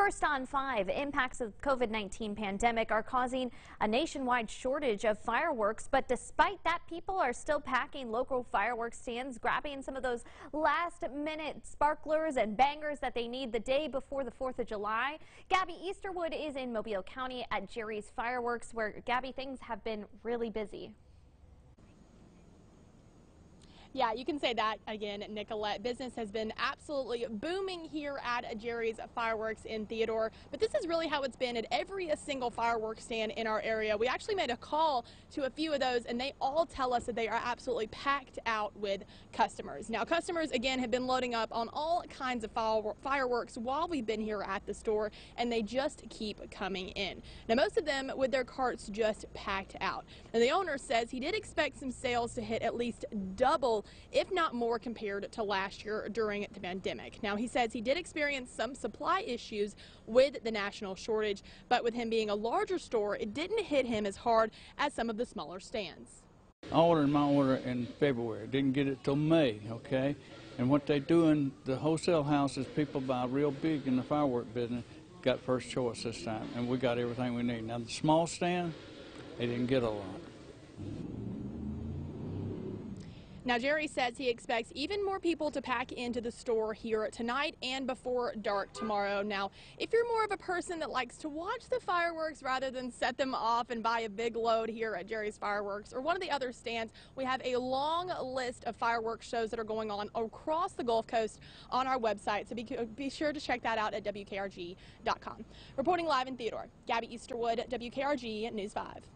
First on five, impacts of the COVID-19 pandemic are causing a nationwide shortage of fireworks, but despite that, people are still packing local fireworks stands, grabbing some of those last minute sparklers and bangers that they need the day before the 4th of July. Gabby Easterwood is in Mobile County at Jerry's Fireworks, where Gabby, things have been really busy. Yeah, you can say that again, Nicolette. Business has been absolutely booming here at Jerry's Fireworks in Theodore, but this is really how it's been at every single fireworks stand in our area. We actually made a call to a few of those, and they all tell us that they are absolutely packed out with customers. Now, customers, again, have been loading up on all kinds of fireworks while we've been here at the store, and they just keep coming in. Now, most of them with their carts just packed out. And the owner says he did expect some sales to hit at least double if not more, compared to last year during the pandemic. Now, he says he did experience some supply issues with the national shortage, but with him being a larger store, it didn't hit him as hard as some of the smaller stands. I ordered my order in February. Didn't get it till May, okay? And what they do in the wholesale houses, people buy real big in the firework business, got first choice this time, and we got everything we need. Now, the small stand, they didn't get a lot. Now, Jerry says he expects even more people to pack into the store here tonight and before dark tomorrow. Now, if you're more of a person that likes to watch the fireworks rather than set them off and buy a big load here at Jerry's Fireworks or one of the other stands, we have a long list of fireworks shows that are going on across the Gulf Coast on our website. So be, be sure to check that out at WKRG.com. Reporting live in Theodore, Gabby Easterwood, WKRG News 5.